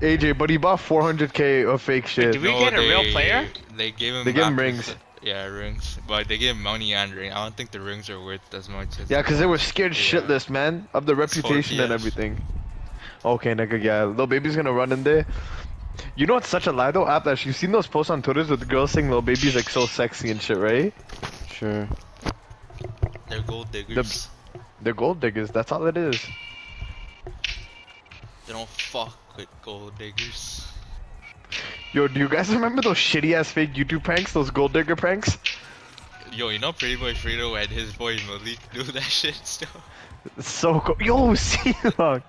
AJ, but he bought 400k of fake shit. did we get a real player? They gave him. They gave him rings. his- Yeah, rings. But they gave him money and ring. I don't think the rings are worth as much as. Yeah, cause they were scared Yeah. shitless, man, of the reputation and everything. Okay, nigga, yeah, little baby's gonna run in there. You know what's such a lie though, Apdash? You've seen those posts on Twitter with the girls saying little baby's like so sexy and shit, right? Sure. They're gold diggers. They're gold diggers. That's all it is. They don't fuck with gold diggers. Yo, do you guys remember those shitty ass fake YouTube pranks? Those gold digger pranks? Yo, you know Pretty Boy Fredo and his boy Malik do that shit still? So cool. Yo, see long.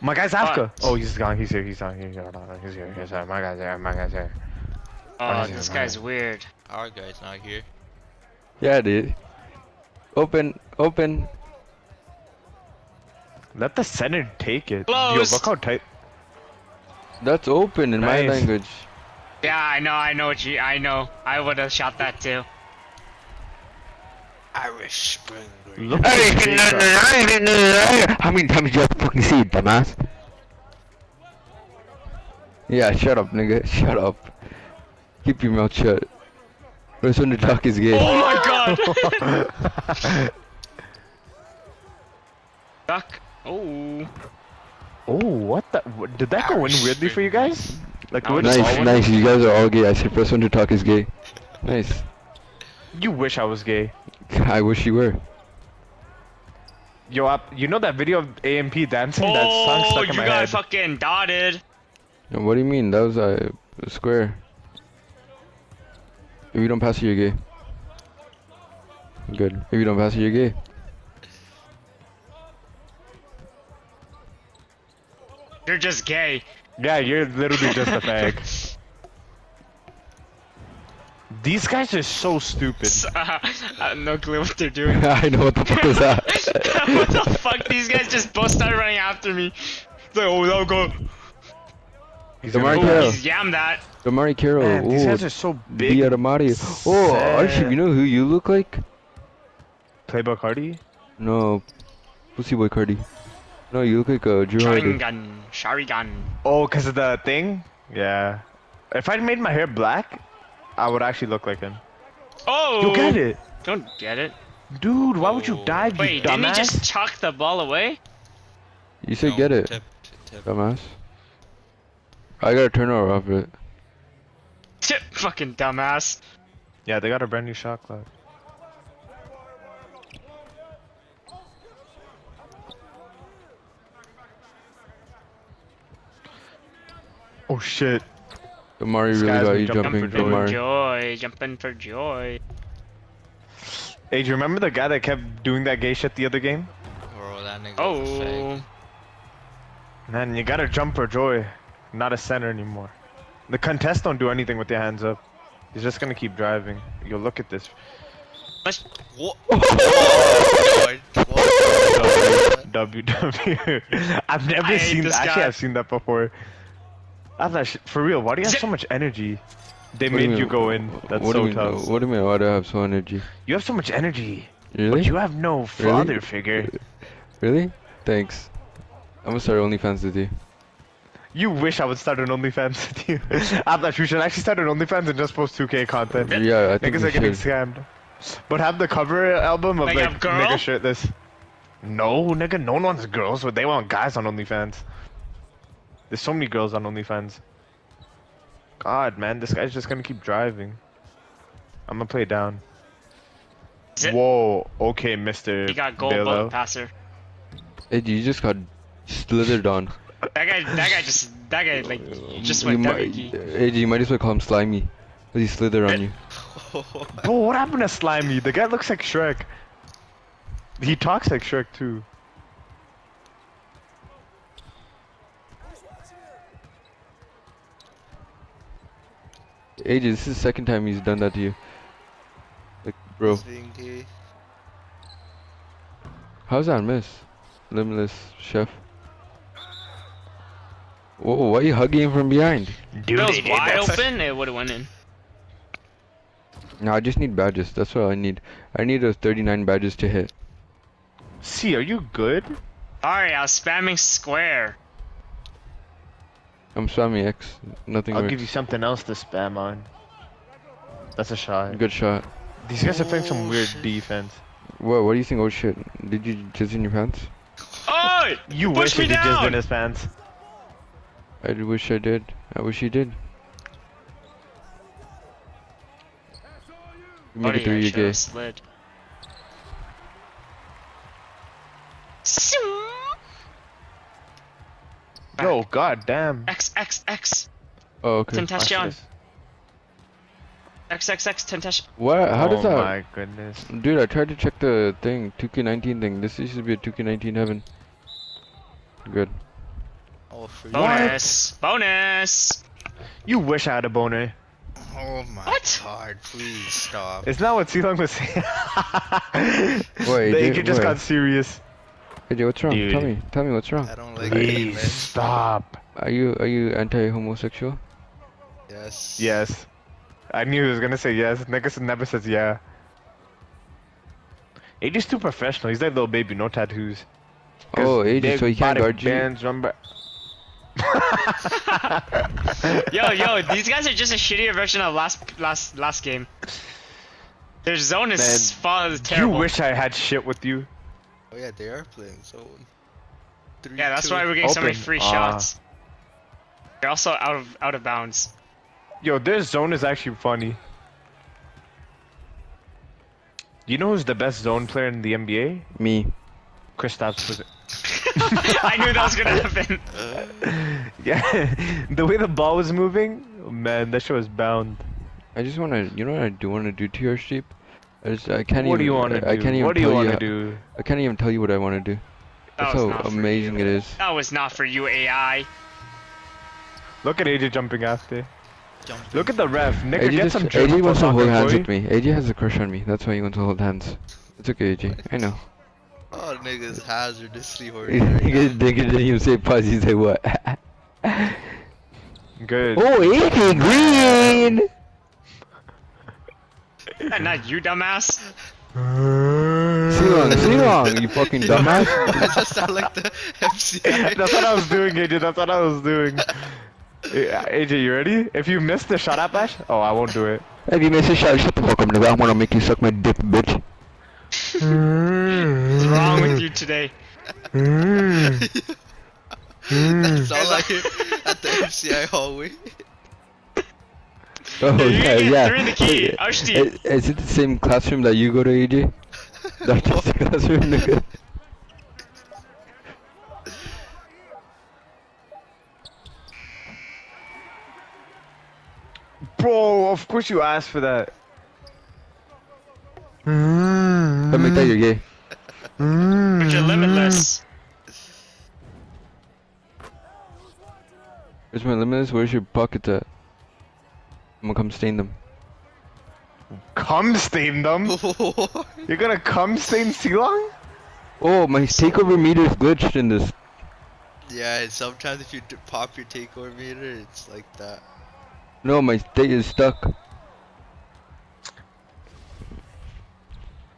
My guy's after. What? Oh, he's gone. He's here. He's on. He's here. He's here. He's here. My guy's there. My guy's there. Oh, is this man? guy's weird. Our guy's not here. Yeah, dude. Open, open. Let the center take it. Closed. Yo, look how tight. That's open in my language. Yeah, I know, I know what you, I know. I would have shot that too. Irish Spring Look at the J-Cup. How many times you have to fucking see it, dumbass? Yeah, shut up, nigga. Shut up. Keep your mouth shut. First one to talk is gay. Oh my god! Duck. Oh. Oh, what the? Did that go in weirdly for you guys? Like, That we was just all Nice, nice. You guys are all gay. I said first one to talk is gay. Nice. You wish I was gay. I wish you were. Yo, Ap, you know that video of AMP dancing? that song Oh, stuck you in my got fucking dotted. No, What do you mean? That was uh, a square. If you don't pass it, you're gay. Good. If you don't pass it, you're gay. You're just gay. Yeah, you're literally just a fag. These guys are so stupid. Uh, I have no clue what they're doing. I know what the fuck is that. what the fuck? These guys just both started running after me. It's like, oh, that'll go. He's The gonna- Mark Oh, Carroll. he's yam that. Damari Carroll. Man, these oh, guys are so big. Via Mario. Oh, Archie, you know who you look like? Playboi Carti? No, Pussy Boy Cardi. No, you look like Drew Hardy. Sharingan. Sharingan. Oh, because of the thing? Yeah. If I made my hair black, I would actually look like him. Oh! You get it? Don't get it. Dude, why would you Oh. dive, you Wait, didn't he just chuck the ball away? You said No, get it, Tip, tip. dumbass. I gotta turn her off it. Tip, fucking dumbass. Yeah, they got a brand new shot clock. Oh shit. Damari This really got you jumping jumping, for For joy, jumping for joy. Hey, do you remember the guy that kept doing that gay shit the other game? Bro, that nigga. Oh. Man, you gotta jump for joy. Not a center anymore. The contest don't do anything with their hands up. He's just gonna keep driving. Yo, look at this. Let's- What? what? What? W W. I've never I hate seen. this Actually. I've seen that before. I for real, why do you have so much energy? They What made you mean- go in. That's what do so you mean, tough. What do you mean? Why do I have so energy? You have so much energy, Really? but you have no father figure. Really? Thanks. I'm gonna start OnlyFans with you. You wish I would start an OnlyFans with you. I thought you should actually start an OnlyFans and just post 2K content. Yeah, I think Niggas we are getting scammed. But have the cover album of Like like, a girl? nigga shirtless. No, nigga, no one wants girls, but they want guys on OnlyFans. There's so many girls on OnlyFans. God, man, this guy's just gonna keep driving. I'm gonna play it down. Zip. Whoa, okay, Mr. He got gold Belo. bullet passer. Hey, you just got slithered on. That guy, that guy just, that guy like just you went might, WG. Hey, you might as well call him Slimy. Cause he slithered on eh. you. Bro, what happened to Slimy? The guy looks like Shrek. He talks like Shrek too. AJ, this is the second time he's done that to you. Like, bro, how's that miss? Limitless chef. Whoa, why are you hugging him from behind? Dude, If it was wide open, it would have went in. No, I just need badges. That's what I need. I need those 39 badges to hit. See, are you good? Sorry, I was spamming square. I'm spamming X. Nothing I'll works. give you something else to spam on. That's a shot. Good shot. These guys are playing some weird shit. defense. What? What do you think? Oh shit! Did you jizz in your pants? Oh! You Push wish me he just down! in his pants. I d- wish I did. I wish you did. Make Buddy, it through I you, should've gay. slid. Back. Yo, god damn. X X X Oh, okay. Watch Temptation. X X X Temptation. What? How oh does that? Oh my goodness. Dude, I tried to check the thing, 2K19 thing. This used to be a 2K19 heaven. Good. Oh, for Bonus. Bonus. You wish I had a boner. Oh my What? god, please stop. It's not what Sealong was saying. Wait, the dude, agent just wait. got serious. AJ, what's wrong? Tell me. Tell me what's wrong. I don't like gay Please men. stop. Are you are you anti-homosexual? Yes. Yes. I knew he was gonna say yes. Niggas never says yeah. AJ's too professional. He's like little baby, no tattoos. Oh, AJ, big so he can't body guard you? bands, remember? Yo, yo, these guys are just a shittier version of last last last game. Their zone is Man, far You terrible. You wish I had shit with you. Oh yeah, they are playing zone. Three, yeah, that's two. why we're getting so many free Ah. shots. They're also out of out of bounds. Yo, this zone is actually funny. You know who's the best zone player in the NBA? Me. Kristaps was I knew that was gonna happen. Yeah, the way the ball was moving, oh, man, that shit was bound. I just wanna, you know what I do wanna do to your sheep? I just, I can't what even. do you want to do? I can't even what do you want to do? I can't even tell you what I wanna do. That's how amazing it is. That was not for you, AI. Look at AJ jumping after. Jumping. Look at the ref. Nigga, AJ, get just, some AJ wants to hold hands boy. with me. AJ has a crush on me. That's why he wants to hold hands. It's okay, AJ. I know. Oh, niggas hazardously horny. He right now. didn't even say pause. He said what? Good. oh, AJ Green! Eh, not you, dumbass. Silong, Silong, you fucking dumbass. Does that sound like the MCI? That's what I was doing, AJ. That's what I was doing. AJ, you ready? If you missed the shot at bash, oh, I won't do it. If you miss a shot, shut the fuck up, nigga. I'm gonna make you suck my dick, bitch. What's wrong with you today? That's all I hear at the MCI hallway. Oh, Hey, you yeah, get yeah. through the key, Is- Ashti. Is, is it the same classroom that you go to, AJ? That's just the classroom, nigga. Bro, of course you asked for that. Don't make that you're gay. But you're limitless. Where's my limitless? Where's your pockets at? I'm gonna come stain them. Come stain them? You're gonna cum stain Silong? Oh, my takeover meter is glitched in this. yeah, and sometimes if you d- pop your takeover meter, it's like that. No, my state is stuck.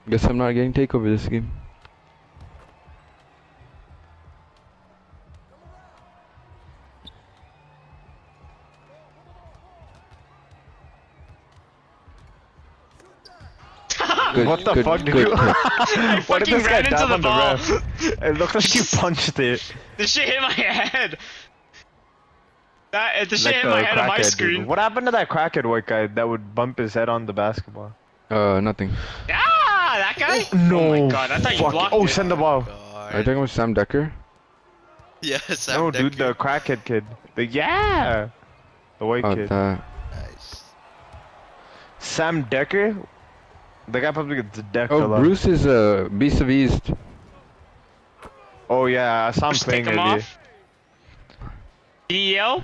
Guess I'm not getting takeover this game. Good, what the good, fuck did good, you? good. I Why did fucking this guy ran into the ball. ref? It looks like you punched it. the shit hit my head. That the shit Like hit the my head on my crackhead dude. screen. What happened to that crackhead white guy that would bump his head on the basketball? Uh, nothing. Ah, that guy. No. Oh my god, I thought you blocked Oh, it. send the ball. Are you God. talking about Sam Dekker? Yeah, Sam no, dude, the crackhead kid. The yeah, the white Oh, kid. that. Nice. Sam Dekker. The guy probably gets decked a Oh. Bruce is a uh, Beast of East. Oh yeah, I saw him Just playing take him earlier. off. DEO?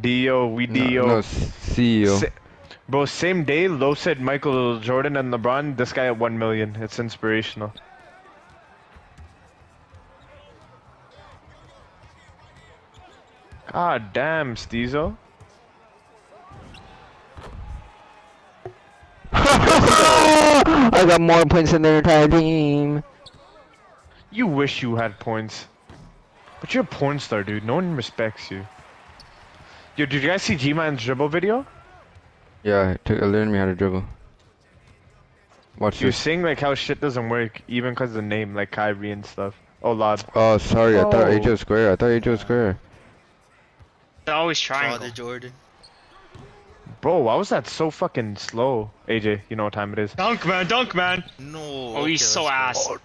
Dio, we No, Dio. no, CEO. Sa- Bro, same day, Low said Michael Jordan and LeBron. This guy at one million. It's inspirational. God damn, Steezo. I got more points than their entire team. You wish you had points. But you're a porn star, dude. No one respects you. Yo, did you guys see G-Man's dribble video? Yeah, it took, it learned me how to dribble. Watch He was this. saying like how shit doesn't work, even cause the name, like Kyrie and stuff. Oh lord. Oh, sorry. I thought Oh. AJ was square. I thought AJ was square. They're always triangle. Father Jordan. Bro, why was that so fucking slow? AJ, you know what time it is. Dunk man, dunk man. No. Oh, he's okay, so ass. go.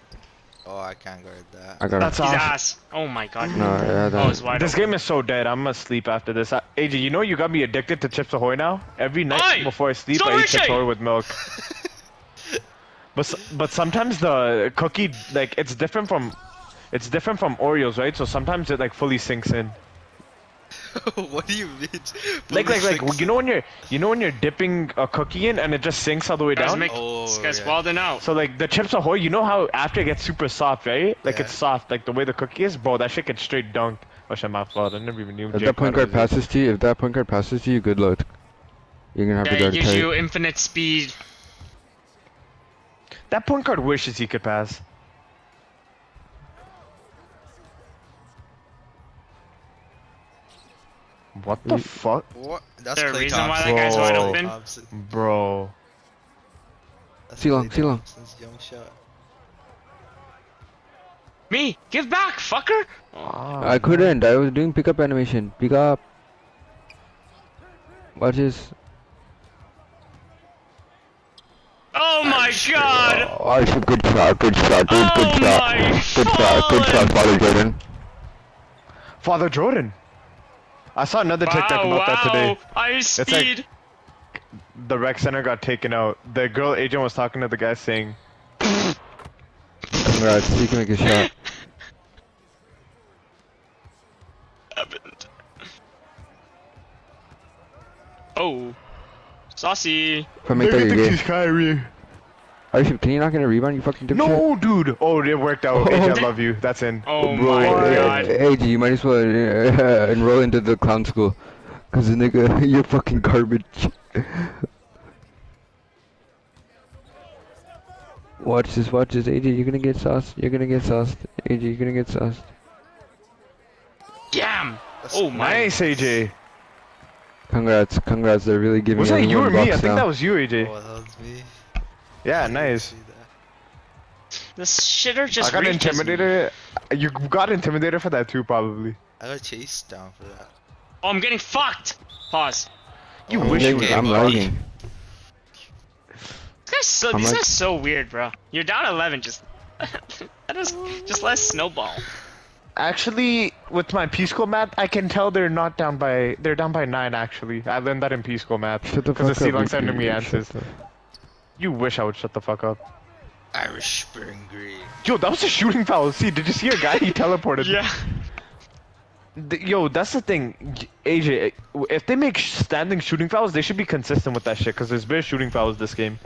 Oh, I can't guard that. I got That's him. He's off. ass. Oh my god. No, yeah, Oh, that. it's wide This open. game is so dead. I'm gonna sleep after this. I, AJ, you know you got me addicted to Chips Ahoy now. Every night Aye! before I sleep, So I eat Richie! Chips Ahoy with milk. but but sometimes the cookie like it's different from it's different from Oreos, right? So sometimes it like fully sinks in. what do you mean? Like like like Six- you know when you're you know when you're dipping a cookie in and it just sinks all the way down. make, Oh, this guy's yeah. wilding out. So like the Chips Ahoy, you know how after it gets super soft, right? Like Yeah. it's soft, like the way the cookie is, bro. That shit gets straight dunked. Oh shit, my fault. I never even knew. If Jay that point Crowder guard passes to you, if that point guard passes to you, good luck. You're gonna have Yeah, to he guard gives tight. you infinite speed. That point guard wishes he could pass. What the fuck, What? That's there a Klay reason why that guy's wide Bro. open? Thompson. bro? That's C-Long, Klay C-Long. Young shot. Me, give back, fucker. Ah, I couldn't. I was doing pickup animation. Pick up. Watch this. Oh my god. Oh, it's a good shot. Good shot. Dude, Oh good shot. my Good shot. Good shot, Father Jordan. Father Jordan. I saw another TikTok Wow, about that today. wow. Ice like- speed. The rec center got taken out. The girl agent was talking to the guy saying, Congrats. You can make a shot. Happened. Oh. Saucy. If I make that, you're gay. Kyrie." Are you, can you not get a rebound, you fucking dipshit? No, dude. Oh, it worked out. Oh. AJ, I love you. That's in. Oh Bro, my god. Hey, G, you might as well uh, enroll into the clown school. Cause the nigga, you're fucking garbage. watch this, watch this. AJ, you're gonna get sauced. You're gonna get sauced. AJ, you're gonna get sauced. Damn. That's Oh my. Nice, AJ. Congrats, congrats. They're really giving Was that you or me? I bucks think that was you, AJ. Oh, that was me. Yeah, I nice. see. This shitter just I got reaches me. intimidated. You got intimidated for that too, probably. I got chased down for that. Oh, I'm getting fucked. Pause. You Oh, wish Nigga, you okay, I'm buddy. lagging. This guy's so, I'm these like- guys so weird, bro. You're down 11. Just, that is, just let snowball. Actually, with my P school math, I can tell they're not down by. They're down by nine. Actually, I learned that in P school math. Because the up. C-Long you- sending me you- answers. You wish I would shut the fuck up. Irish Spring Green. Yo, that was a shooting foul. See, did you see a guy? He teleported. Yeah. Yo, that's the thing, AJ. If they make standing shooting fouls, they should be consistent with that shit. Cause there's bare shooting fouls this game.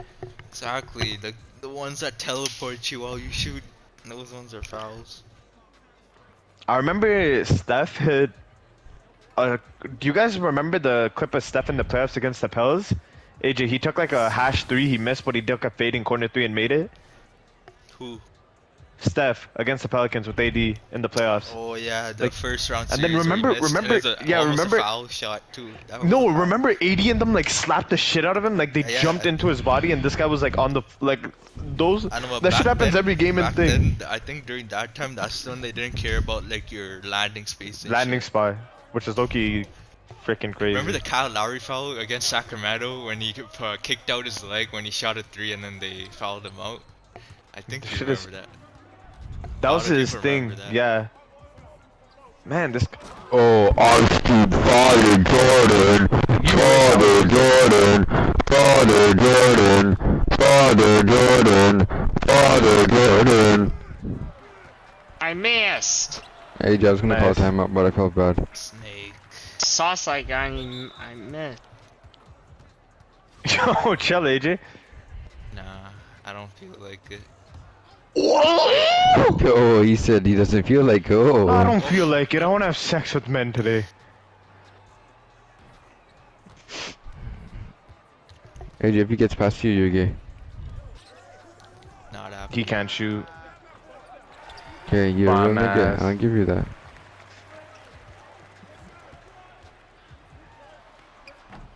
Exactly. The the ones that teleport you while you shoot. Those ones are fouls. I remember Steph hit. Uh, do you guys remember the clip of Steph in the playoffs against the Pels? AJ, he took like a hash three, he missed, but he took a fading corner three and made it. Who? Steph against the Pelicans with AD in the playoffs. Oh yeah, the Like- first round. and then series where he remember- remember- a- yeah, remember- foul shot too. No, remember AD and them like slapped the shit out of him, like they Yeah. jumped into his body, and this guy was like on the like those. I know, that shit happens then- every game and thing. Then, I think during that time, that's when they didn't care about like your landing space. Landing shit. spy, which is Loki, freaking crazy. Remember the Kyle Lowry foul against Sacramento when he uh, kicked out his leg when he shot a three and then they fouled him out? I think you remember is- that. that was his thing. Yeah. Man, this. Oh, I Archie Father Jordan, Father Jordan, Father Jordan, Father Jordan, Father Jordan. I missed. Hey, I was gonna call Nice. timeout, but I felt bad. Snake. Sauce like I, I missed. Yo, chill, AJ. Nah, I don't feel like it. Oh, he said he doesn't feel like oh. I don't feel like it. I want to have sex with men today. AJ, if he gets past you, you're gay. Not happening. He can't shoot. Okay, you're a real nigga. I'll give you that.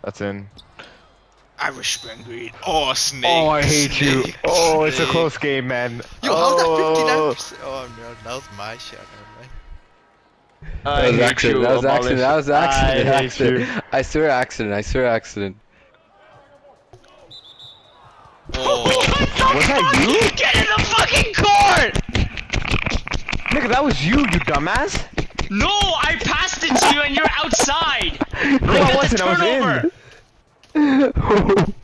That's in. Irish Ben Green. Oh, snake. Oh, I hate you. snake, Oh, it's a close game, man. Yo, how's oh, that 59%? Oh, no, that was my shot. Never mind. I That was accident. That was accident. That was accident. I hate accident. you. I swear accident. I swear accident. Oh, Was that you? Get in the fucking court! Nigga, that was you, you dumbass. No, I passed it to you and you're outside. No, I wasn't. I was in.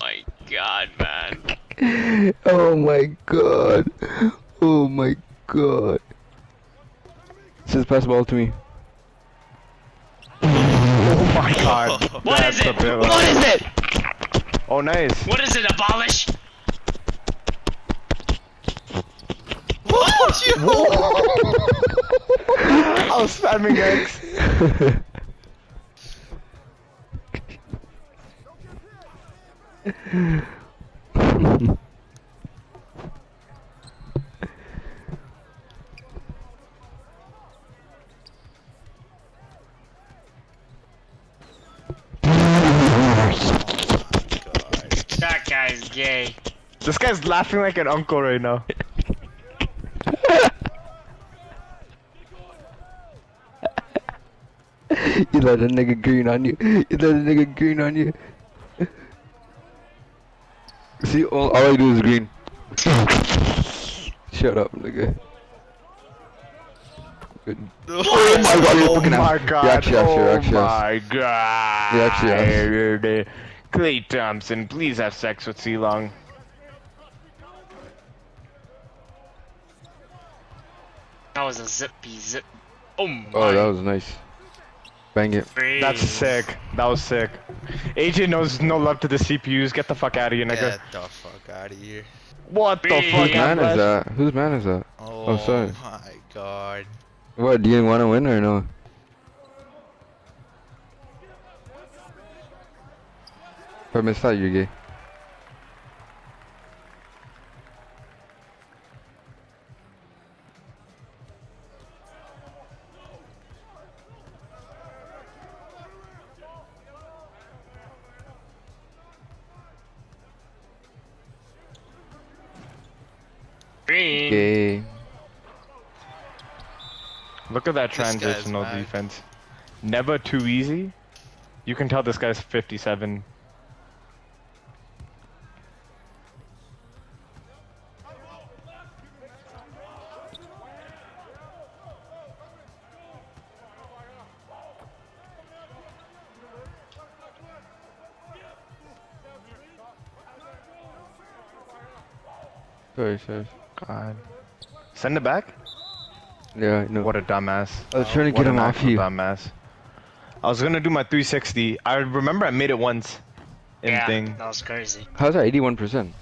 My God, man. oh my god. Oh my god. Just pass the ball to me. Oh my god. What That's is it? bit What loud. is it? Oh, nice. What is it? Abolish? I was spamming X. That guy's gay. This guy's laughing like an uncle right now. you let a nigga green on you. You let a nigga green on you. See, all, all I do is green. Shut up, nigga. Good. oh my god, you're Oh fucking my god. You actually, actually, oh actually, my god. You actually Klay Thompson, please have sex with C Long. That was a zippy zip. Oh my. Oh, that was nice. Bang it. That's sick. That was sick. AJ knows no love to the CPUs. Get the fuck out of here, nigga. Get the fuck out of here. What the fuck, Whose man is that? Whose man is that? Oh, oh, sorry. my god. What, do you want to win or no? If I that, you're Look at that transitional defense. Never too easy. You can tell this guy's 57. Sorry, sorry. God. Send it back? Yeah, I know. What a dumbass. I was trying to What get him off you. Dumbass. I was gonna do my 360. I remember I made it once. In Yeah, thing. that was crazy. How's that 81%?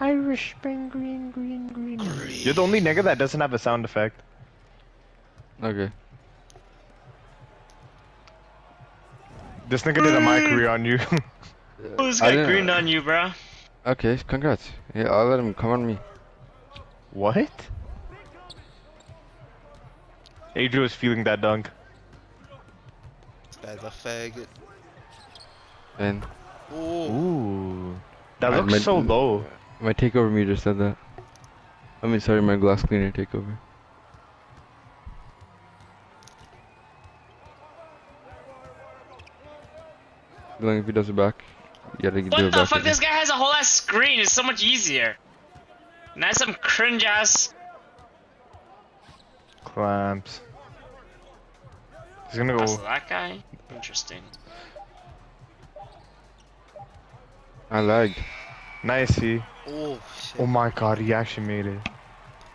Irish spring green green green. green. You're the only nigga that doesn't have a sound effect. Okay. This nigga did a my career hmm. on you. Who's got green on you, bro? Okay, congrats. Yeah, I'll let him come on me. what? Adrian was feeling that dunk. That's a faggot. And Oh, Ooh. That I looks meant- so low. my takeover meter said that. I mean, sorry, my glass cleaner takeover. Long if he does it back, you gotta What it the fuck? again. This guy has a whole ass screen. It's so much easier. Not some cringe ass. Clamps. He's gonna That's go. that guy. Interesting. I lagged. Nice, he. oh. Oh my god, he actually made it.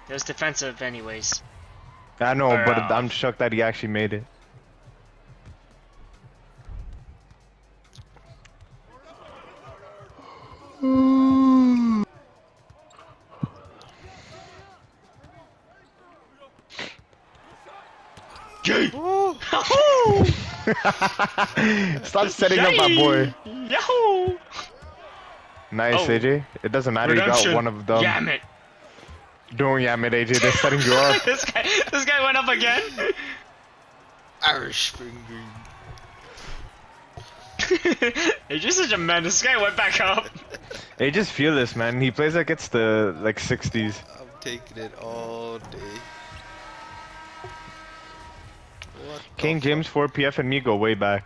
It was defensive, anyways. I know, Or, but uh, I'm shocked that he actually made it. Stop setting up my boy. Yahoo! Nice, Oh. AJ. It doesn't matter. You got one of them. Damn it. Don't yam it, AJ. They're setting you up. this guy, this guy went up again. Irish Spring Green. He's just such a man. This guy went back up. AJ's fearless, man. He plays like it's the like 60s. I'm taking it all day. What King fuck? James, 4PF, and me go way back.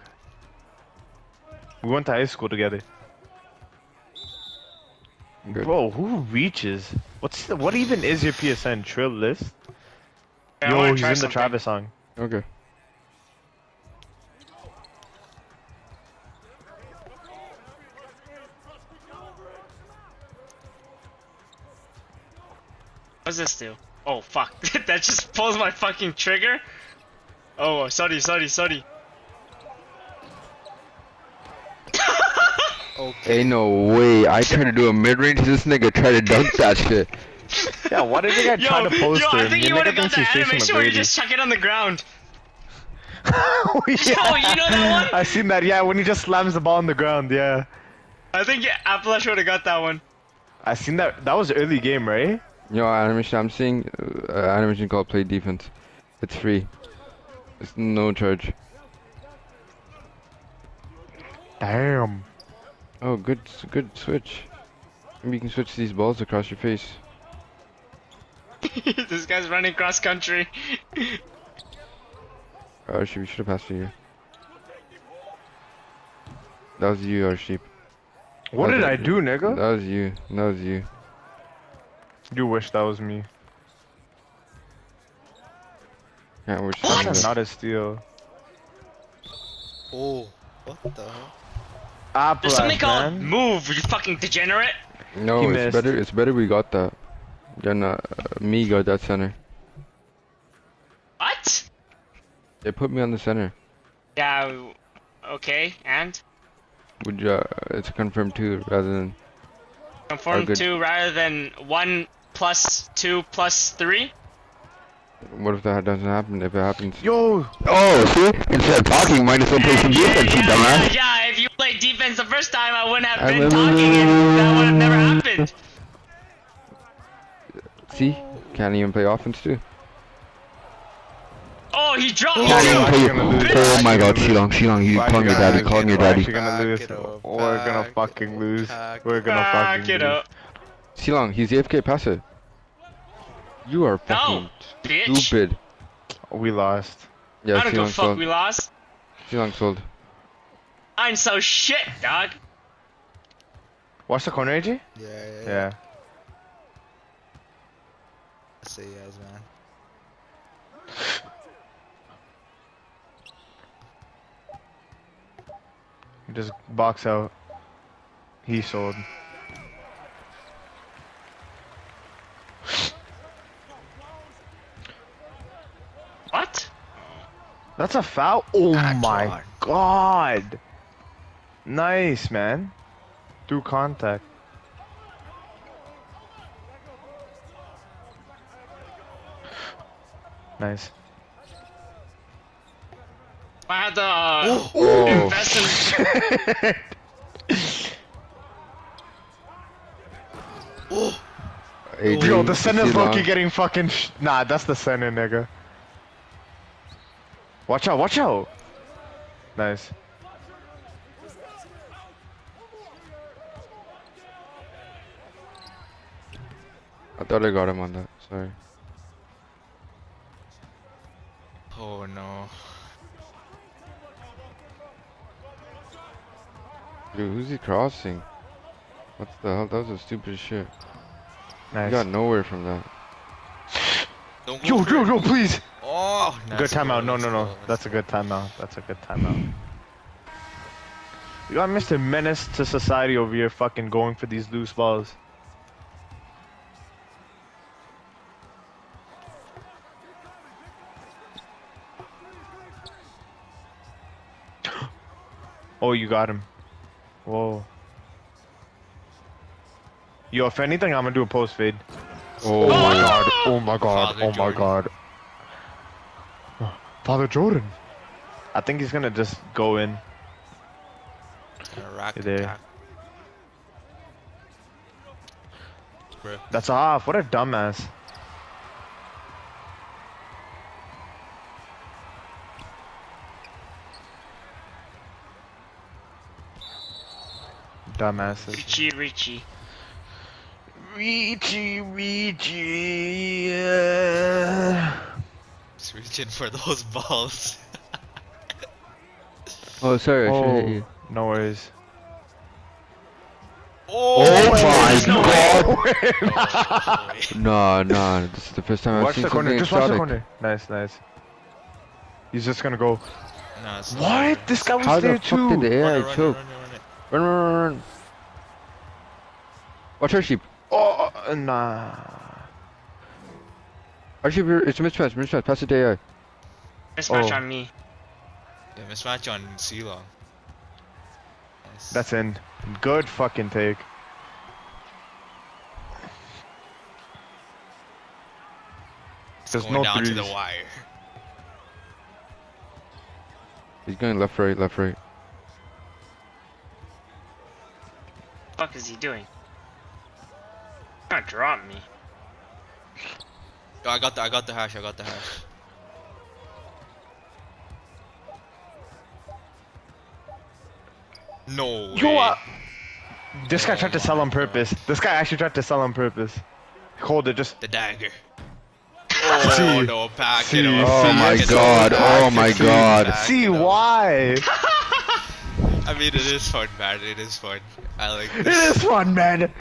We went to high school together. Good. Bro, who reaches? What's the, what even is your PSN? Trill list? I Yo, he's try in the. Travis song. Okay. What's this do? Oh fuck! that just pulls my fucking trigger. Oh, sorry, sorry, sorry. Okay. Ain't no way. I tried to do a mid range. This nigga tried to dunk that shit. Yeah, why did the guy Yo, try to post yo, I think you would have got thinks that chasing animation where you just chuck it on the ground. Oh, Yo, you know that one? I seen that. Yeah, when he just slams the ball on the ground. Yeah, I think yeah, Appalachian would have got that one. I seen that. That was early game, right? Yo, animation I'm seeing uh, animation called play defense. It's free. It's no charge. Damn. Oh, good, good switch. Maybe you can switch these balls across your face. this guy's running cross country. Oh, Arship, you should have passed to you. That was you, Arship. What That did I do, nigga? That was you. That was you. You wish that was me. Yeah, we're What? That's not a steal. Oh, what the hell? Appalachian, There's something called man. move, you fucking degenerate. No, He it's missed. better. It's better we got that than uh, me got that center. What? They put me on the center. Yeah. Okay, and Would you? Uh, it's confirmed two rather than. confirm good. two rather than one plus two plus three. What if that doesn't happen? If it happens. Yo, Oh, see? Instead of talking, might as well play some defense, you yeah, dumbass. yeah, if you played defense the first time, I wouldn't have been talking, and that would have never happened. See? Can't even play offense too. Oh, he dropped. Oh, Can't even we're play. actually gonna lose. Oh my We're God, actually Shilong, Shilong, you We're call me daddy, gonna call me daddy. We're gonna lose. Up, We're gonna back fucking lose. back We're gonna up. fucking Back lose. up, Shilong, he's AFK, pass it. You are fucking bitch. stupid. We lost. Yeah, I don't give a fuck. sold. We lost. Shilong sold. I'm so shit, dog. Watch the corner, AJ? Yeah, yeah, yeah. Yeah. Say yes, man. Just box out. He sold. What? That's a foul. Oh Ah, my God. god. Nice, man. Through contact. Nice. I had to uh, Oh. invest in. AJ, Yo, the center's Shilong. Loki getting fucking. Sh- nah, that's the center, nigga. Watch out, watch out. Nice. Thought I got him on that. Sorry. Oh no. Dude, who's he crossing? What the hell? That was the stupidest shit. You Nice. got nowhere from that. Don't Yo, yo, yo, please. Oh, Good timeout. No, no, no. That's a nice good timeout. That's a good timeout. You got Mr. Menace to society over here fucking going for these loose balls. Oh, you got him. Whoa. Yo, if anything, I'm gonna do a post fade. Oh, Oh my god. Oh my god. Father oh my god. Father Jordan. I think he's gonna just go in. Gonna rack You the there. tack. That's off. What a dumbass. Dumbasses. Richie, Richie. Richie, Richie. yeah. Just reaching for those balls. Oh, sorry, I should hit Oh, you. no worries. Oh, oh my god! Nah, nah, this is the first time I've Watch seen the corner. something Just watch the corner. Nice, nice. He's just gonna go. Nah, it's not What? This guy was How the there fuck did the Run AI it, run it, choke? run it, run it. Run, run, run, run. Watch her sheep. Oh, nah. Our sheep, it's a mismatch, mismatch. Pass it to AI. Mismatch Oh. on me. Yeah, mismatch on C-Long. Nice. That's in. Good fucking take. It's there's going no down to the wire. He's going left, right, left, right. What the fuck is he doing? Gonna drop me. Yo, I got the I got the hash. I got the hash. No way. Yo, uh, this guy tried to sell on purpose. This guy actually tried to sell on purpose. Hold it, just. The dagger. Oh See. no, pack See. it up. Oh pack my it god, oh my up, god. See why? I mean, it is fun, man. It is fun. I like it this. is fun, man.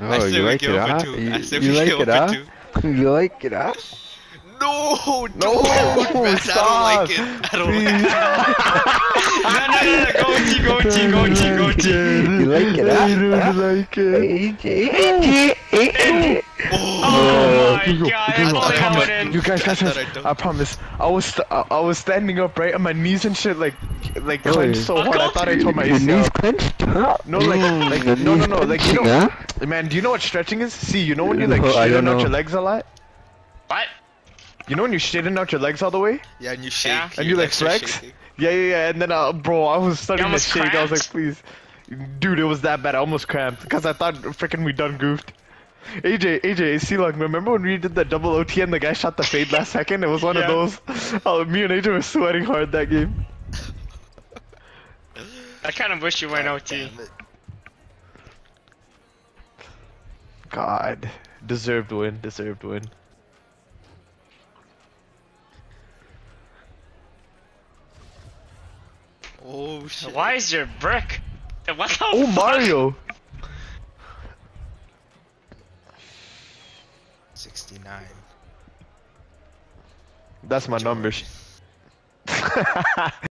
Oh, I say you we like give it, up a huh? two. You, I say you we like give it, up a huh? two. You like it, huh? No, No, don't, man. stop. I don't like it. I don't like it. no, no, no, no, go team, go team, go team, go team. You like it, I huh? don't like it. Oh you my god, you I I I promise. wouldn't. You guys, guys, That guys, I. I promise. I was, st- I, I was standing up right on my knees and shit, like, like Really? clenched so hard. I thought I told my Your knees ACL. clenched. No, like, like, no, no, no, like, you know, huh? man, do you know what stretching is? See, you know when you like No, I straighten out your legs a lot. What? You know when you straighten out your legs all the way? Yeah, and you shake. Yeah. And you, like, legs flex? Yeah, yeah, yeah. And then, uh, bro, I was starting to almost shake. I was like, please, dude, it was that bad. I almost cramped because I thought freaking we done goofed. AJ, AJ, C Long, remember when we did the double OT and the guy shot the fade last second? It was one Yeah. of those. Oh, me and AJ were sweating hard that game. I kind of wish you went OT. God, deserved win, deserved win. Oh shit. Why is your brick? What the Oh, fuck? Mario! 69. That's my numbers.